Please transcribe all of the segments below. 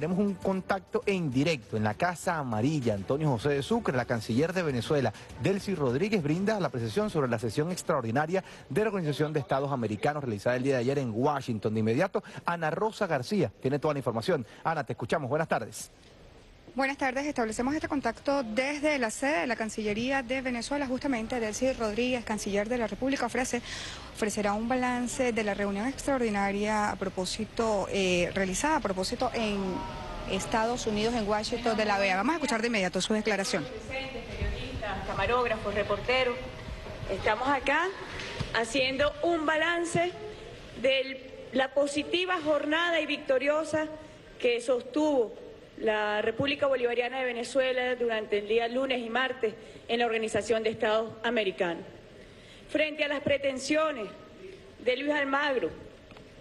tenemos un contacto en directo en la Casa Amarilla. Antonio José de Sucre, la canciller de Venezuela, Delcy Rodríguez, brinda la apreciación sobre la sesión extraordinaria de la Organización de Estados Americanos realizada el día de ayer en Washington. De inmediato, Ana Rosa García tiene toda la información. Ana, te escuchamos. Buenas tardes. Buenas tardes, establecemos este contacto desde la sede de la Cancillería de Venezuela, justamente Delcy Rodríguez, canciller de la República, ofrece, ofrecerá un balance de la reunión extraordinaria a propósito, eh, realizada a propósito en Estados Unidos, en Washington, de la OEA. Vamos a escuchar de inmediato su declaración. Periodistas, camarógrafos, reporteros, estamos acá haciendo un balance de la positiva jornada y victoriosa que sostuvo la República Bolivariana de Venezuela durante el día lunes y martes en la Organización de Estados Americanos. Frente a las pretensiones de Luis Almagro,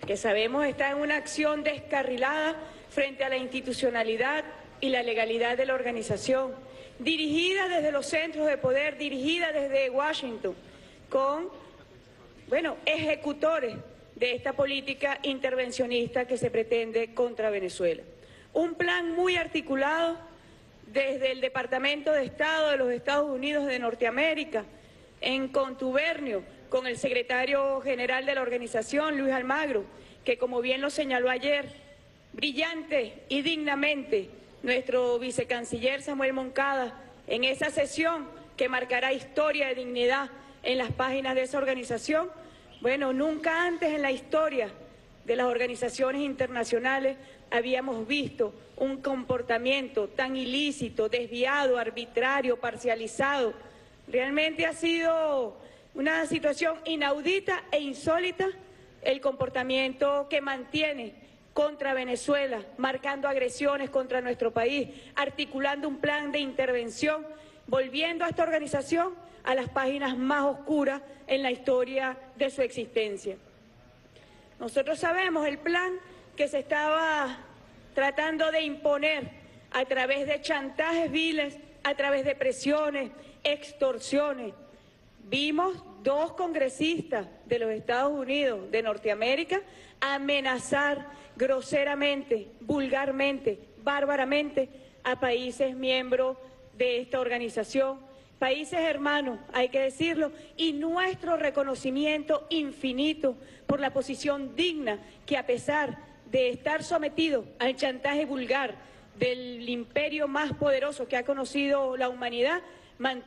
que sabemos está en una acción descarrilada frente a la institucionalidad y la legalidad de la organización, dirigida desde los centros de poder, dirigida desde Washington, con, bueno, ejecutores de esta política intervencionista que se pretende contra Venezuela un plan muy articulado desde el Departamento de Estado de los Estados Unidos de Norteamérica, en contubernio con el secretario general de la organización, Luis Almagro, que como bien lo señaló ayer, brillante y dignamente, nuestro vicecanciller Samuel Moncada, en esa sesión que marcará historia de dignidad en las páginas de esa organización, bueno, nunca antes en la historia de las organizaciones internacionales habíamos visto un comportamiento tan ilícito, desviado, arbitrario, parcializado. Realmente ha sido una situación inaudita e insólita el comportamiento que mantiene contra Venezuela, marcando agresiones contra nuestro país, articulando un plan de intervención, volviendo a esta organización a las páginas más oscuras en la historia de su existencia. Nosotros sabemos el plan que se estaba tratando de imponer a través de chantajes viles, a través de presiones, extorsiones. Vimos dos congresistas de los Estados Unidos de Norteamérica amenazar groseramente, vulgarmente, bárbaramente a países miembros de esta organización, países hermanos, hay que decirlo, y nuestro reconocimiento infinito por la posición digna que a pesar de estar sometido al chantaje vulgar del imperio más poderoso que ha conocido la humanidad,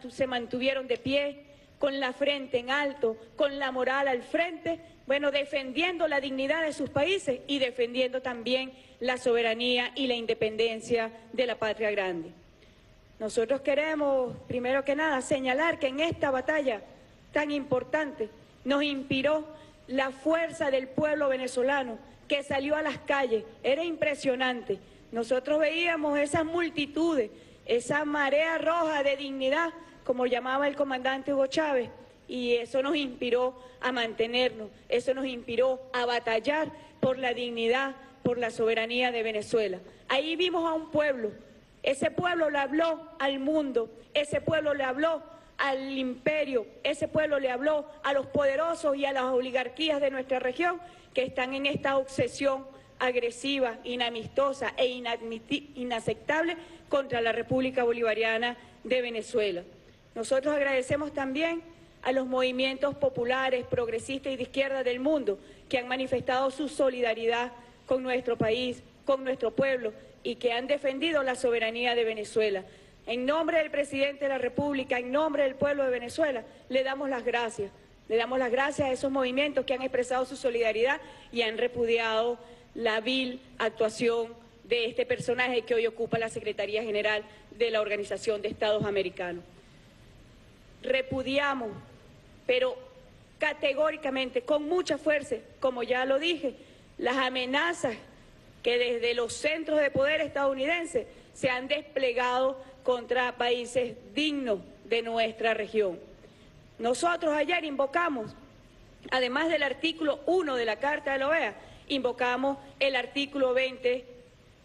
se mantuvieron de pie, con la frente en alto, con la moral al frente, bueno, defendiendo la dignidad de sus países y defendiendo también la soberanía y la independencia de la patria grande. Nosotros queremos, primero que nada, señalar que en esta batalla tan importante nos inspiró la fuerza del pueblo venezolano, que salió a las calles. Era impresionante. Nosotros veíamos esas multitudes, esa marea roja de dignidad, como llamaba el comandante Hugo Chávez, y eso nos inspiró a mantenernos, eso nos inspiró a batallar por la dignidad, por la soberanía de Venezuela. Ahí vimos a un pueblo, ese pueblo le habló al mundo, ese pueblo le habló al imperio, ese pueblo le habló a los poderosos y a las oligarquías de nuestra región que están en esta obsesión agresiva, inamistosa e inaceptable contra la República Bolivariana de Venezuela. Nosotros agradecemos también a los movimientos populares, progresistas y de izquierda del mundo que han manifestado su solidaridad con nuestro país, con nuestro pueblo y que han defendido la soberanía de Venezuela. En nombre del presidente de la República, en nombre del pueblo de Venezuela, le damos las gracias. Le damos las gracias a esos movimientos que han expresado su solidaridad y han repudiado la vil actuación de este personaje que hoy ocupa la Secretaría General de la Organización de Estados Americanos. Repudiamos, pero categóricamente, con mucha fuerza, como ya lo dije, las amenazas que desde los centros de poder estadounidenses se han desplegado contra países dignos de nuestra región. Nosotros ayer invocamos, además del artículo 1 de la Carta de la OEA, invocamos el artículo 20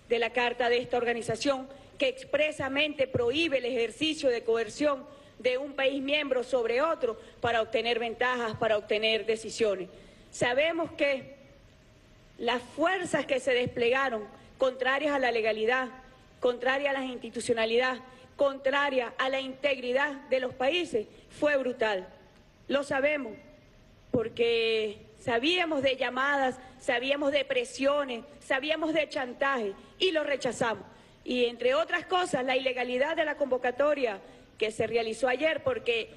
de la Carta de esta organización que expresamente prohíbe el ejercicio de coerción de un país miembro sobre otro para obtener ventajas, para obtener decisiones. Sabemos que las fuerzas que se desplegaron contrarias a la legalidad, contrarias a la institucionalidad, contrarias a la integridad de los países, fue brutal. Lo sabemos, porque sabíamos de llamadas, sabíamos de presiones, sabíamos de chantaje y lo rechazamos. Y entre otras cosas, la ilegalidad de la convocatoria que se realizó ayer, porque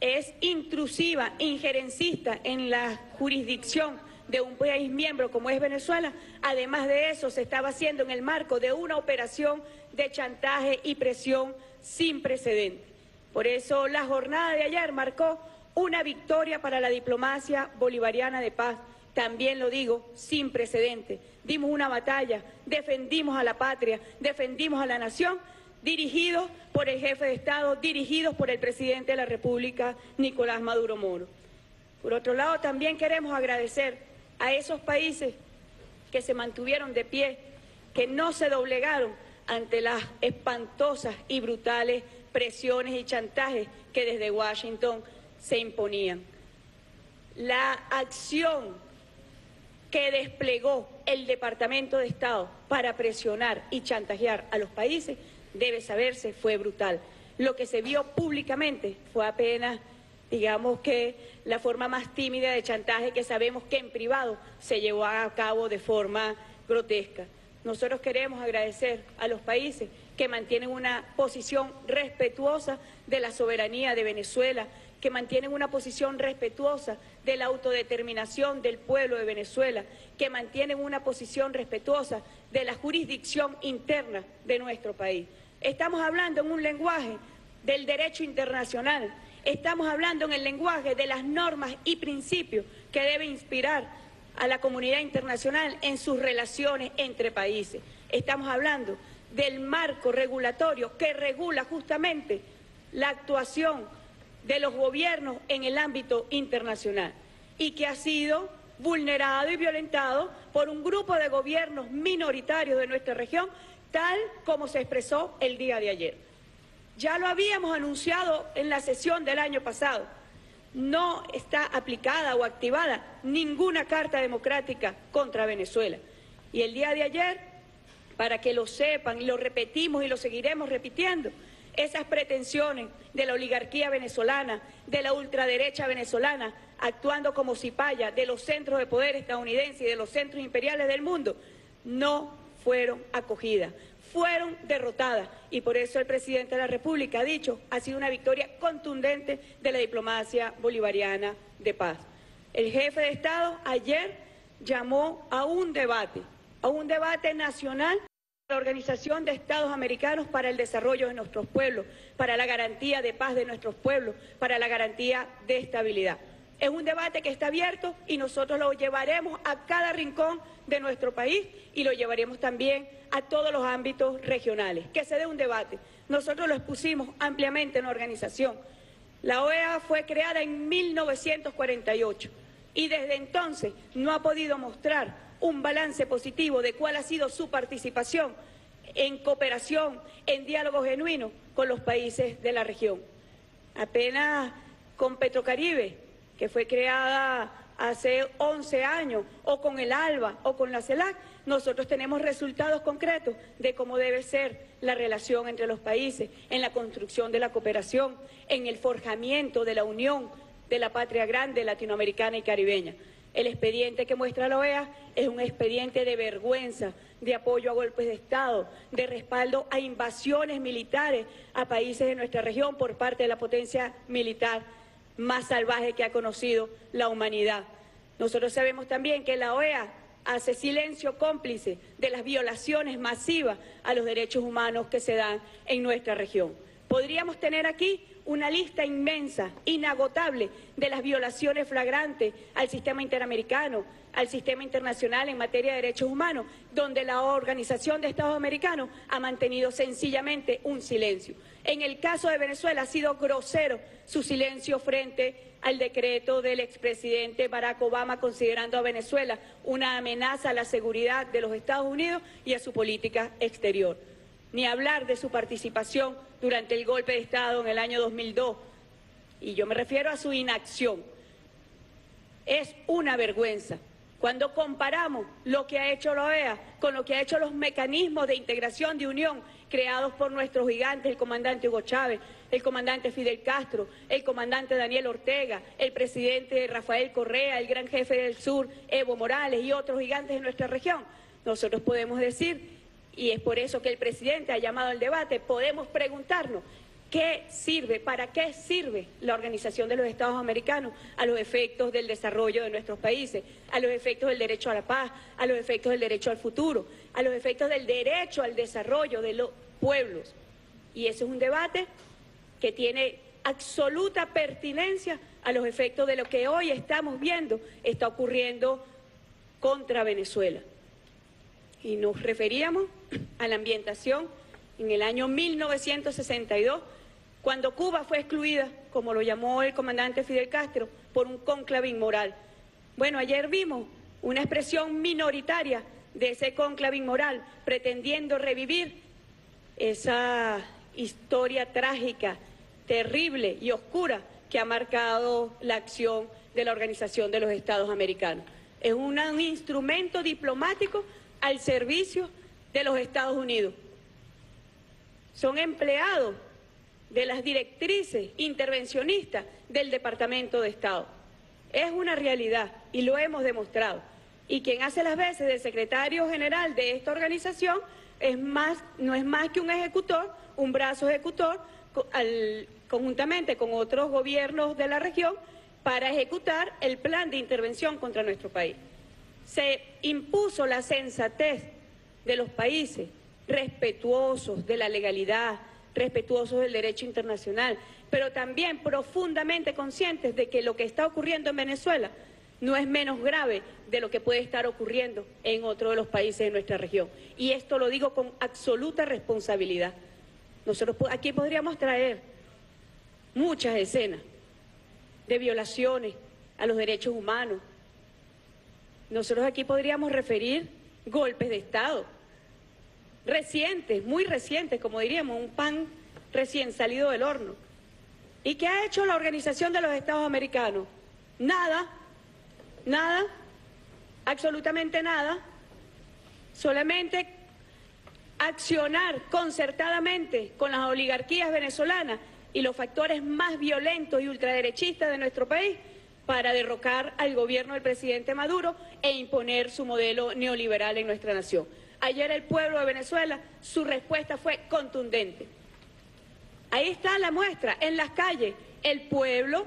es intrusiva, injerencista en la jurisdicción de un país miembro como es Venezuela. Además de eso, se estaba haciendo en el marco de una operación de chantaje y presión sin precedentes. Por eso la jornada de ayer marcó una victoria para la diplomacia bolivariana de paz. También lo digo, sin precedentes. Dimos una batalla, defendimos a la patria, defendimos a la nación, dirigidos por el jefe de Estado, dirigidos por el presidente de la República, Nicolás Maduro Moro. Por otro lado, también queremos agradecer a esos países que se mantuvieron de pie, que no se doblegaron ante las espantosas y brutales presiones y chantajes que desde Washington se imponían. La acción que desplegó el Departamento de Estado para presionar y chantajear a los países, debe saberse, fue brutal. Lo que se vio públicamente fue apenas digamos que la forma más tímida de chantaje que sabemos que en privado se llevó a cabo de forma grotesca. Nosotros queremos agradecer a los países que mantienen una posición respetuosa de la soberanía de Venezuela, que mantienen una posición respetuosa de la autodeterminación del pueblo de Venezuela, que mantienen una posición respetuosa de la jurisdicción interna de nuestro país. Estamos hablando en un lenguaje del derecho internacional, Estamos hablando en el lenguaje de las normas y principios que debe inspirar a la comunidad internacional en sus relaciones entre países. Estamos hablando del marco regulatorio que regula justamente la actuación de los gobiernos en el ámbito internacional y que ha sido vulnerado y violentado por un grupo de gobiernos minoritarios de nuestra región, tal como se expresó el día de ayer. Ya lo habíamos anunciado en la sesión del año pasado. No está aplicada o activada ninguna carta democrática contra Venezuela. Y el día de ayer, para que lo sepan, y lo repetimos y lo seguiremos repitiendo, esas pretensiones de la oligarquía venezolana, de la ultraderecha venezolana, actuando como cipaya de los centros de poder estadounidenses y de los centros imperiales del mundo, no fueron acogidas fueron derrotadas y por eso el presidente de la República ha dicho, ha sido una victoria contundente de la diplomacia bolivariana de paz. El jefe de Estado ayer llamó a un debate, a un debate nacional la Organización de Estados Americanos para el desarrollo de nuestros pueblos, para la garantía de paz de nuestros pueblos, para la garantía de estabilidad. Es un debate que está abierto y nosotros lo llevaremos a cada rincón de nuestro país y lo llevaremos también a todos los ámbitos regionales. Que se dé un debate. Nosotros lo expusimos ampliamente en la organización. La OEA fue creada en 1948 y desde entonces no ha podido mostrar un balance positivo de cuál ha sido su participación en cooperación, en diálogo genuino con los países de la región. Apenas con Petrocaribe que fue creada hace 11 años, o con el ALBA o con la CELAC, nosotros tenemos resultados concretos de cómo debe ser la relación entre los países, en la construcción de la cooperación, en el forjamiento de la unión de la patria grande latinoamericana y caribeña. El expediente que muestra la OEA es un expediente de vergüenza, de apoyo a golpes de Estado, de respaldo a invasiones militares a países de nuestra región por parte de la potencia militar más salvaje que ha conocido la humanidad. Nosotros sabemos también que la OEA hace silencio cómplice de las violaciones masivas a los derechos humanos que se dan en nuestra región. Podríamos tener aquí una lista inmensa, inagotable, de las violaciones flagrantes al sistema interamericano, al sistema internacional en materia de derechos humanos, donde la Organización de Estados Americanos ha mantenido sencillamente un silencio. En el caso de Venezuela ha sido grosero su silencio frente al decreto del expresidente Barack Obama considerando a Venezuela una amenaza a la seguridad de los Estados Unidos y a su política exterior. Ni hablar de su participación durante el golpe de Estado en el año 2002. Y yo me refiero a su inacción. Es una vergüenza Cuando comparamos lo que ha hecho la OEA con lo que ha hecho los mecanismos de integración de unión creados por nuestros gigantes, el comandante Hugo Chávez, el comandante Fidel Castro, el comandante Daniel Ortega, el presidente Rafael Correa, el gran jefe del sur, Evo Morales y otros gigantes de nuestra región, nosotros podemos decir, y es por eso que el presidente ha llamado al debate, podemos preguntarnos ¿Qué sirve? ¿Para qué sirve la Organización de los Estados Americanos a los efectos del desarrollo de nuestros países, a los efectos del derecho a la paz, a los efectos del derecho al futuro, a los efectos del derecho al desarrollo de los pueblos? Y ese es un debate que tiene absoluta pertinencia a los efectos de lo que hoy estamos viendo está ocurriendo contra Venezuela. Y nos referíamos a la ambientación en el año 1962 cuando Cuba fue excluida, como lo llamó el comandante Fidel Castro, por un cónclave inmoral. Bueno, ayer vimos una expresión minoritaria de ese cónclave inmoral, pretendiendo revivir esa historia trágica, terrible y oscura que ha marcado la acción de la Organización de los Estados Americanos. Es un instrumento diplomático al servicio de los Estados Unidos. Son empleados de las directrices intervencionistas del Departamento de Estado. Es una realidad y lo hemos demostrado. Y quien hace las veces de secretario general de esta organización es más, no es más que un ejecutor, un brazo ejecutor, conjuntamente con otros gobiernos de la región, para ejecutar el plan de intervención contra nuestro país. Se impuso la sensatez de los países respetuosos de la legalidad, respetuosos del derecho internacional, pero también profundamente conscientes de que lo que está ocurriendo en Venezuela no es menos grave de lo que puede estar ocurriendo en otro de los países de nuestra región. Y esto lo digo con absoluta responsabilidad. Nosotros aquí podríamos traer muchas escenas de violaciones a los derechos humanos. Nosotros aquí podríamos referir golpes de Estado recientes, muy recientes, como diríamos, un pan recién salido del horno. ¿Y qué ha hecho la Organización de los Estados Americanos? Nada, nada, absolutamente nada, solamente accionar concertadamente con las oligarquías venezolanas y los factores más violentos y ultraderechistas de nuestro país para derrocar al gobierno del presidente Maduro e imponer su modelo neoliberal en nuestra nación. Ayer el pueblo de Venezuela, su respuesta fue contundente. Ahí está la muestra, en las calles, el pueblo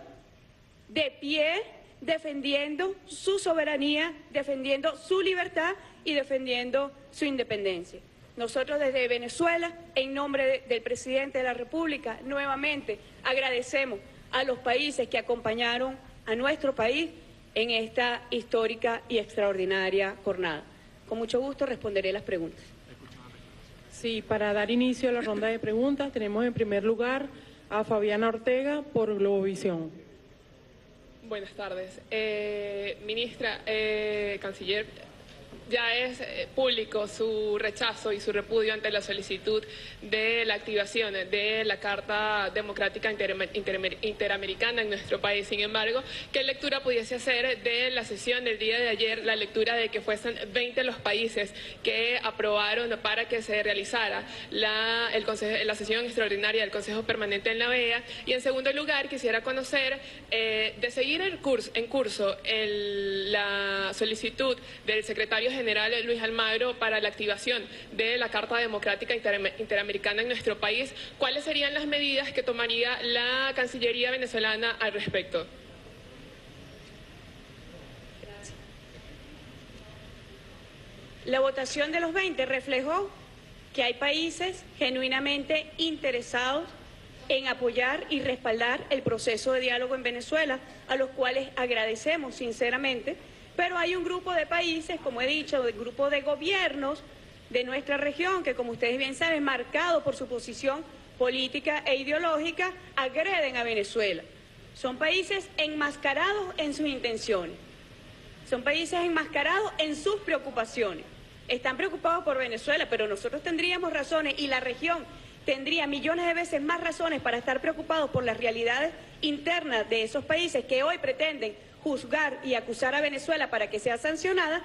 de pie defendiendo su soberanía, defendiendo su libertad y defendiendo su independencia. Nosotros desde Venezuela, en nombre del presidente de la República, nuevamente agradecemos a los países que acompañaron a nuestro país en esta histórica y extraordinaria jornada. Con mucho gusto responderé las preguntas. Sí, para dar inicio a la ronda de preguntas tenemos en primer lugar a Fabiana Ortega por Globovisión. Buenas tardes. Eh, ministra, eh, canciller, ya es eh, público su rechazo y su repudio ante la solicitud de la activación de la Carta Democrática Interamericana en nuestro país. Sin embargo, ¿qué lectura pudiese hacer de la sesión del día de ayer, la lectura de que fuesen 20 los países que aprobaron para que se realizara la, la sesión extraordinaria del Consejo Permanente en la OEA? Y en segundo lugar, quisiera conocer, eh, de seguir en curso, en curso la solicitud del secretario general general Luis Almagro para la activación de la Carta Democrática Interamericana en nuestro país, ¿cuáles serían las medidas que tomaría la Cancillería venezolana al respecto? La votación de los 20 reflejó que hay países genuinamente interesados en apoyar y respaldar el proceso de diálogo en Venezuela, a los cuales agradecemos sinceramente pero hay un grupo de países, como he dicho, un grupo de gobiernos de nuestra región, que como ustedes bien saben, marcado por su posición política e ideológica, agreden a Venezuela. Son países enmascarados en sus intenciones, son países enmascarados en sus preocupaciones. Están preocupados por Venezuela, pero nosotros tendríamos razones y la región tendría millones de veces más razones para estar preocupados por las realidades internas de esos países que hoy pretenden juzgar y acusar a Venezuela para que sea sancionada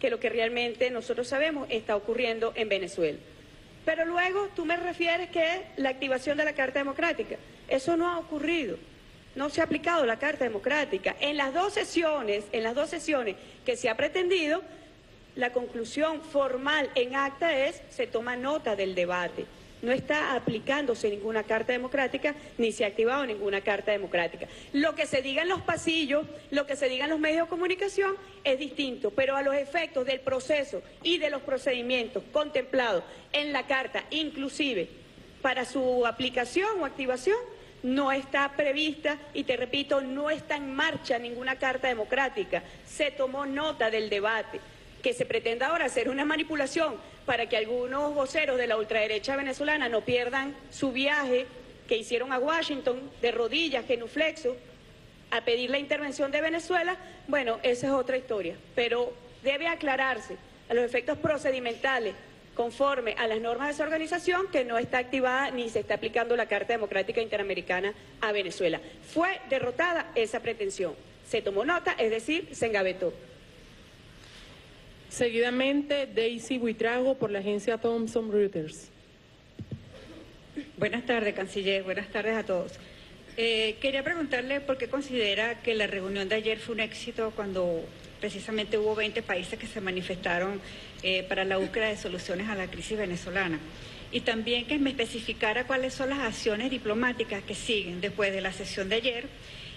que lo que realmente nosotros sabemos está ocurriendo en Venezuela. Pero luego tú me refieres que la activación de la Carta Democrática. Eso no ha ocurrido. No se ha aplicado la Carta Democrática. En las dos sesiones, en las dos sesiones que se ha pretendido, la conclusión formal en acta es se toma nota del debate no está aplicándose ninguna carta democrática ni se ha activado ninguna carta democrática. Lo que se diga en los pasillos, lo que se diga en los medios de comunicación es distinto, pero a los efectos del proceso y de los procedimientos contemplados en la carta, inclusive para su aplicación o activación, no está prevista y te repito, no está en marcha ninguna carta democrática. Se tomó nota del debate que se pretenda ahora hacer una manipulación para que algunos voceros de la ultraderecha venezolana no pierdan su viaje que hicieron a Washington de rodillas, genuflexo, a pedir la intervención de Venezuela, bueno, esa es otra historia. Pero debe aclararse a los efectos procedimentales conforme a las normas de esa organización que no está activada ni se está aplicando la Carta Democrática Interamericana a Venezuela. Fue derrotada esa pretensión. Se tomó nota, es decir, se engavetó. Seguidamente, Daisy Buitrago por la agencia Thomson Reuters. Buenas tardes, canciller. Buenas tardes a todos. Eh, quería preguntarle por qué considera que la reunión de ayer fue un éxito cuando precisamente hubo 20 países que se manifestaron eh, para la búsqueda de soluciones a la crisis venezolana. Y también que me especificara cuáles son las acciones diplomáticas que siguen después de la sesión de ayer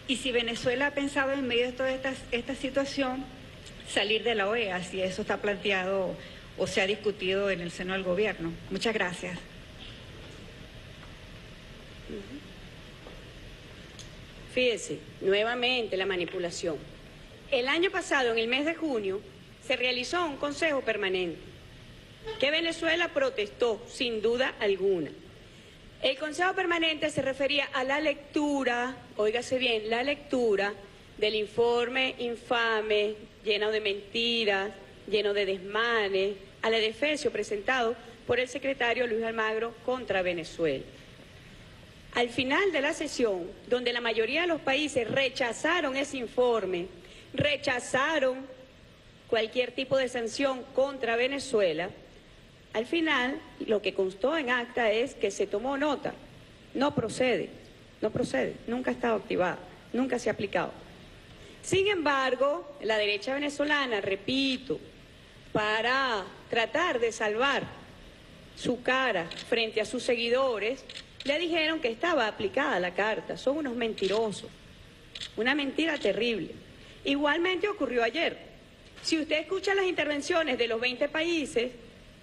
y si Venezuela ha pensado en medio de toda esta, esta situación salir de la OEA, si eso está planteado o se ha discutido en el seno del gobierno. Muchas gracias. Fíjese, nuevamente la manipulación. El año pasado, en el mes de junio, se realizó un consejo permanente que Venezuela protestó, sin duda alguna. El consejo permanente se refería a la lectura, óigase bien, la lectura del informe infame, lleno de mentiras, lleno de desmanes, a la defensa presentado por el secretario Luis Almagro contra Venezuela. Al final de la sesión, donde la mayoría de los países rechazaron ese informe, rechazaron cualquier tipo de sanción contra Venezuela, al final lo que constó en acta es que se tomó nota. No procede, no procede, nunca ha estado activada, nunca se ha aplicado. Sin embargo, la derecha venezolana, repito, para tratar de salvar su cara frente a sus seguidores, le dijeron que estaba aplicada la carta. Son unos mentirosos. Una mentira terrible. Igualmente ocurrió ayer. Si usted escucha las intervenciones de los 20 países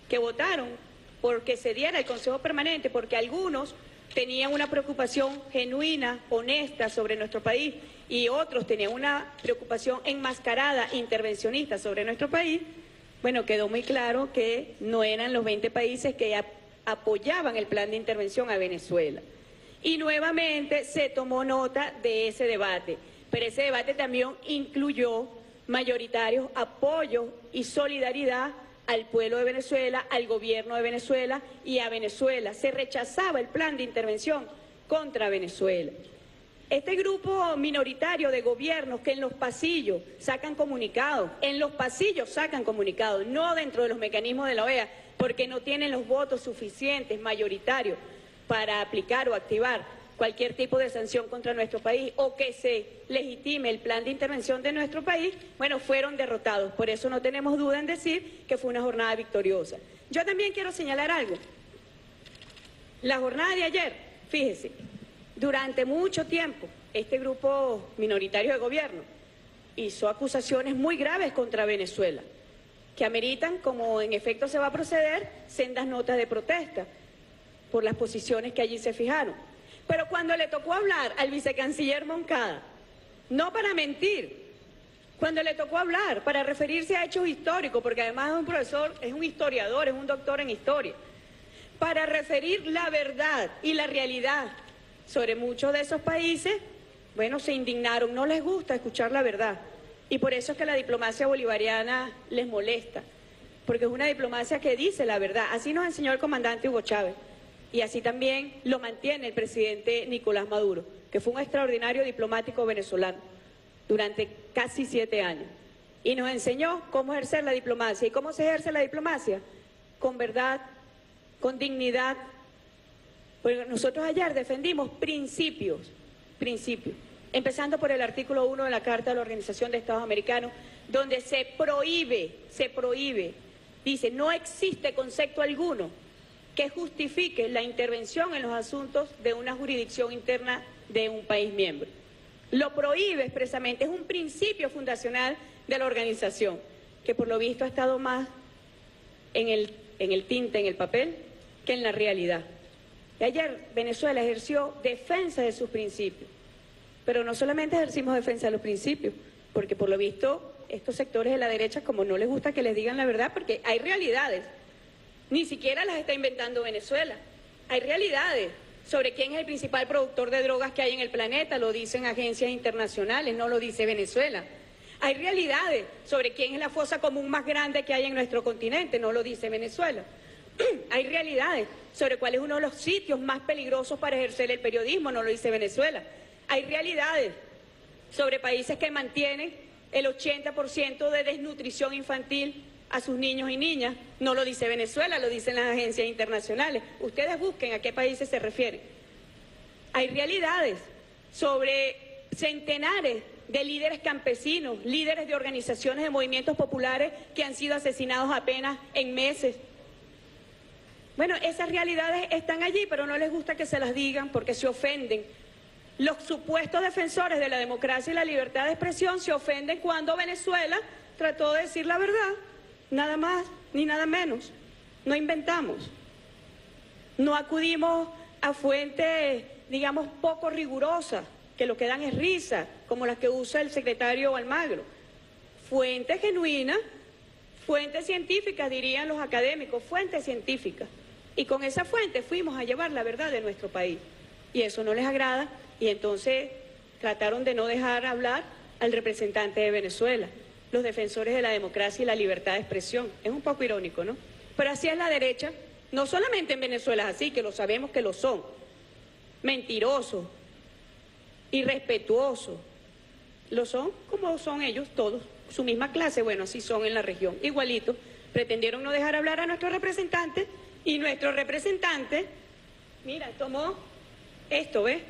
que votaron porque se diera el Consejo Permanente, porque algunos tenían una preocupación genuina, honesta sobre nuestro país y otros tenían una preocupación enmascarada, intervencionista sobre nuestro país, bueno, quedó muy claro que no eran los 20 países que apoyaban el plan de intervención a Venezuela. Y nuevamente se tomó nota de ese debate, pero ese debate también incluyó mayoritarios apoyos y solidaridad al pueblo de Venezuela, al gobierno de Venezuela y a Venezuela. Se rechazaba el plan de intervención contra Venezuela. Este grupo minoritario de gobiernos que en los pasillos sacan comunicados, en los pasillos sacan comunicados, no dentro de los mecanismos de la OEA, porque no tienen los votos suficientes, mayoritarios, para aplicar o activar cualquier tipo de sanción contra nuestro país o que se legitime el plan de intervención de nuestro país, bueno, fueron derrotados. Por eso no tenemos duda en decir que fue una jornada victoriosa. Yo también quiero señalar algo. La jornada de ayer, fíjese, durante mucho tiempo este grupo minoritario de gobierno hizo acusaciones muy graves contra Venezuela, que ameritan, como en efecto se va a proceder, sendas notas de protesta por las posiciones que allí se fijaron. Pero cuando le tocó hablar al vicecanciller Moncada, no para mentir, cuando le tocó hablar para referirse a hechos históricos, porque además es un profesor, es un historiador, es un doctor en historia, para referir la verdad y la realidad sobre muchos de esos países, bueno, se indignaron, no les gusta escuchar la verdad. Y por eso es que la diplomacia bolivariana les molesta, porque es una diplomacia que dice la verdad. Así nos enseñó el comandante Hugo Chávez. Y así también lo mantiene el presidente Nicolás Maduro, que fue un extraordinario diplomático venezolano. durante casi siete años y nos enseñó cómo ejercer la diplomacia. ¿Y cómo se ejerce la diplomacia? Con verdad, con dignidad. Porque nosotros ayer defendimos principios, principios, empezando por el artículo 1 de la Carta de la Organización de Estados Americanos, donde se prohíbe, se prohíbe, dice, no existe concepto alguno que justifique la intervención en los asuntos de una jurisdicción interna de un país miembro. Lo prohíbe expresamente, es un principio fundacional de la organización, que por lo visto ha estado más en el, en el tinte, en el papel, que en la realidad. Y ayer Venezuela ejerció defensa de sus principios, pero no solamente ejercimos defensa de los principios, porque por lo visto estos sectores de la derecha, como no les gusta que les digan la verdad, porque hay realidades, ni siquiera las está inventando Venezuela, hay realidades sobre quién es el principal productor de drogas que hay en el planeta, lo dicen agencias internacionales, no lo dice Venezuela. Hay realidades sobre quién es la fosa común más grande que hay en nuestro continente, no lo dice Venezuela. Hay realidades sobre cuál es uno de los sitios más peligrosos para ejercer el periodismo, no lo dice Venezuela. Hay realidades sobre países que mantienen el 80% de desnutrición infantil a sus niños y niñas. No lo dice Venezuela, lo dicen las agencias internacionales. Ustedes busquen a qué países se refieren. Hay realidades sobre centenares de líderes campesinos, líderes de organizaciones de movimientos populares que han sido asesinados apenas en meses. Bueno, esas realidades están allí, pero no les gusta que se las digan porque se ofenden. Los supuestos defensores de la democracia y la libertad de expresión se ofenden cuando Venezuela trató de decir la verdad, nada más ni nada menos. No inventamos. No acudimos a fuentes, digamos, poco rigurosas que lo que dan es risa, como las que usa el secretario Almagro. Fuente genuina, fuentes científicas, dirían los académicos, fuentes científicas. Y con esa fuente fuimos a llevar la verdad de nuestro país. Y eso no les agrada y entonces trataron de no dejar hablar al representante de Venezuela, los defensores de la democracia y la libertad de expresión. Es un poco irónico, ¿no? Pero así es la derecha, no solamente en Venezuela es así, que lo sabemos que lo son. Mentirosos, irrespetuosos. Lo son como son ellos todos, su misma clase, bueno, así son en la región, igualito. Pretendieron no dejar hablar a nuestro representante y nuestro representante, mira, tomó esto, ¿ves?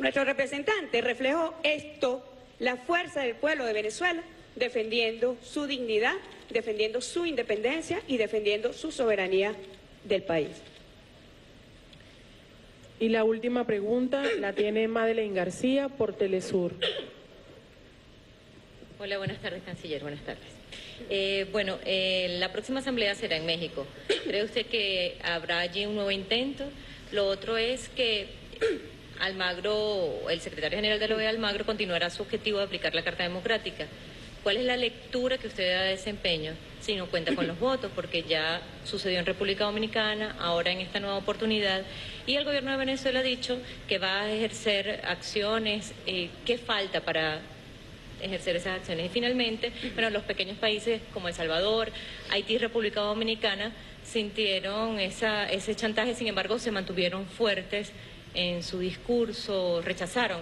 Nuestro representante reflejó esto, la fuerza del pueblo de Venezuela, defendiendo su dignidad, defendiendo su independencia y defendiendo su soberanía del país. Y la última pregunta la tiene Madeleine García por Telesur. Hola, buenas tardes, canciller. Buenas tardes. Eh, bueno, eh, la próxima asamblea será en México. ¿Cree usted que habrá allí un nuevo intento? Lo otro es que Almagro, el secretario general de la OEA, Almagro, continuará su objetivo de aplicar la Carta Democrática. ¿Cuál es la lectura que usted da de desempeño si no cuenta con los votos? Porque ya sucedió en República Dominicana, ahora en esta nueva oportunidad, y el gobierno de Venezuela ha dicho que va a ejercer acciones. Eh, ¿Qué falta para ejercer esas acciones? Y finalmente, bueno, los pequeños países como El Salvador, Haití y República Dominicana sintieron esa, ese chantaje, sin embargo, se mantuvieron fuertes en su discurso, rechazaron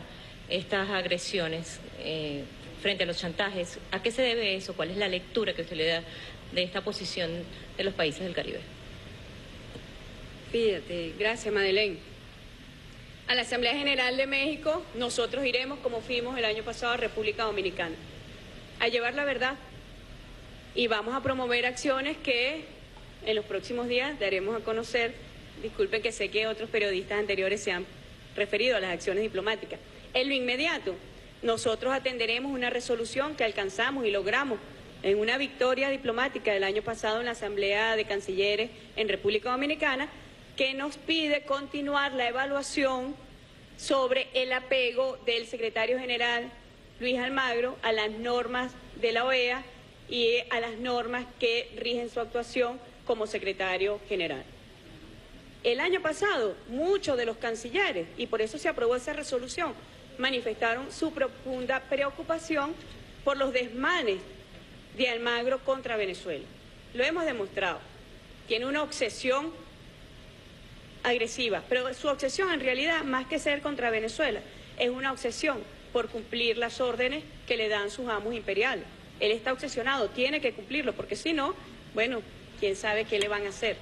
estas agresiones. Eh, frente a los chantajes. ¿A qué se debe eso? ¿Cuál es la lectura que usted le da de esta posición de los países del Caribe? Fíjate, gracias Madeleine. A la Asamblea General de México nosotros iremos como fuimos el año pasado a República Dominicana, a llevar la verdad y vamos a promover acciones que en los próximos días daremos a conocer. Disculpen que sé que otros periodistas anteriores se han referido a las acciones diplomáticas. En lo inmediato, nosotros atenderemos una resolución que alcanzamos y logramos en una victoria diplomática del año pasado en la Asamblea de Cancilleres en República Dominicana, que nos pide continuar la evaluación sobre el apego del secretario general Luis Almagro a las normas de la OEA y a las normas que rigen su actuación como secretario general. El año pasado, muchos de los cancilleres, y por eso se aprobó esa resolución, manifestaron su profunda preocupación por los desmanes de Almagro contra Venezuela. Lo hemos demostrado. Tiene una obsesión agresiva, pero su obsesión en realidad, más que ser contra Venezuela, es una obsesión por cumplir las órdenes que le dan sus amos imperiales. Él está obsesionado, tiene que cumplirlo, porque si no, bueno, quién sabe qué le van a hacer.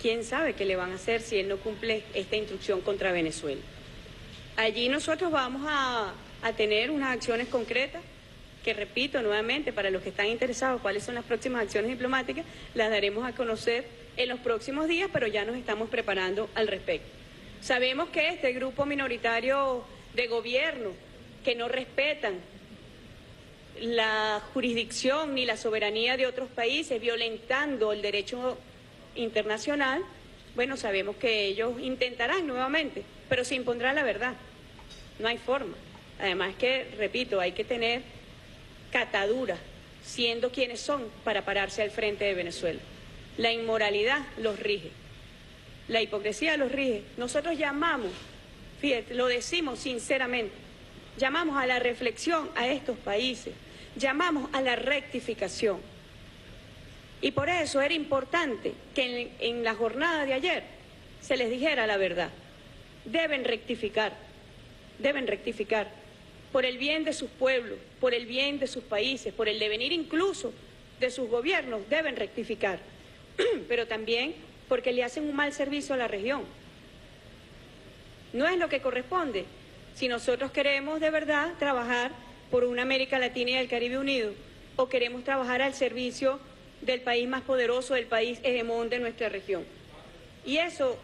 ¿Quién sabe qué le van a hacer si él no cumple esta instrucción contra Venezuela? Allí nosotros vamos a, tener unas acciones concretas que repito nuevamente, para los que están interesados cuáles son las próximas acciones diplomáticas, las daremos a conocer en los próximos días, pero ya nos estamos preparando al respecto. Sabemos que este grupo minoritario de gobierno que no respetan la jurisdicción ni la soberanía de otros países, violentando el derecho internacional, bueno, sabemos que ellos intentarán nuevamente, pero se impondrá la verdad. No hay forma. Además que, repito, hay que tener catadura, siendo quienes son para pararse al frente de Venezuela. La inmoralidad los rige, la hipocresía los rige. Nosotros llamamos, fíjate, lo decimos sinceramente, llamamos a la reflexión a estos países, llamamos a la rectificación. Y por eso era importante que en, en la jornada de ayer se les dijera la verdad. Deben rectificar, deben rectificar por el bien de sus pueblos, por el bien de sus países, por el devenir incluso de sus gobiernos, deben rectificar, pero también porque le hacen un mal servicio a la región. No es lo que corresponde. Si nosotros queremos de verdad trabajar por una América Latina y el Caribe unido, o queremos trabajar al servicio del país más poderoso, del país hegemón de nuestra región. Y eso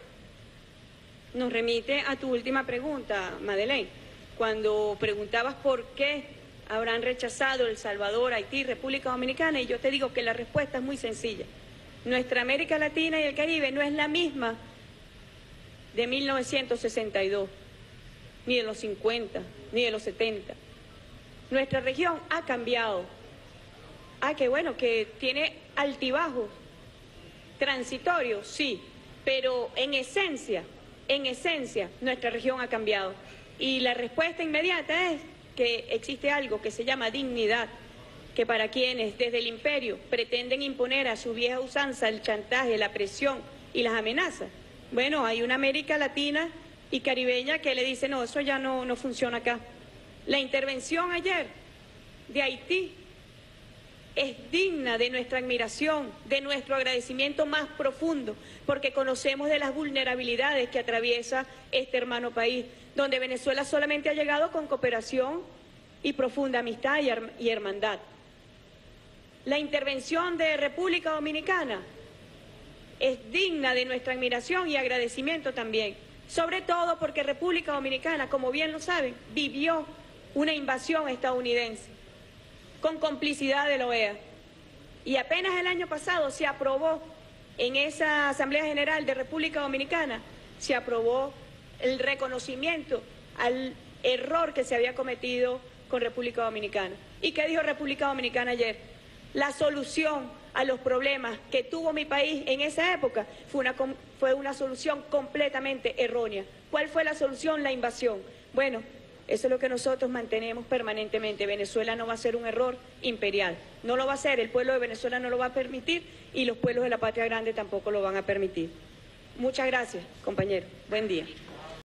nos remite a tu última pregunta, Madeleine cuando preguntabas por qué habrán rechazado El Salvador, Haití, República Dominicana, y yo te digo que la respuesta es muy sencilla. Nuestra América Latina y el Caribe no es la misma de 1962, ni de los 50, ni de los 70. Nuestra región ha cambiado. Ah, qué bueno, que tiene altibajos transitorios, sí, pero en esencia, en esencia, nuestra región ha cambiado. Y la respuesta inmediata es que existe algo que se llama dignidad, que para quienes desde el imperio pretenden imponer a su vieja usanza el chantaje, la presión y las amenazas, bueno, hay una América Latina y caribeña que le dice, no, eso ya no, no funciona acá. La intervención ayer de Haití es digna de nuestra admiración, de nuestro agradecimiento más profundo, porque conocemos de las vulnerabilidades que atraviesa este hermano país, donde Venezuela solamente ha llegado con cooperación y profunda amistad y, hermandad. La intervención de República Dominicana es digna de nuestra admiración y agradecimiento también, sobre todo porque República Dominicana, como bien lo saben, vivió una invasión estadounidense con complicidad de la OEA. Y apenas el año pasado se aprobó en esa Asamblea General de República Dominicana, se aprobó el reconocimiento al error que se había cometido con República Dominicana. ¿Y qué dijo República Dominicana ayer? La solución a los problemas que tuvo mi país en esa época fue una, fue una solución completamente errónea. ¿Cuál fue la solución? La invasión. Bueno, eso es lo que nosotros mantenemos permanentemente. Venezuela no va a ser un error imperial. No lo va a ser. El pueblo de Venezuela no lo va a permitir y los pueblos de la patria grande tampoco lo van a permitir. Muchas gracias, compañero. Buen día.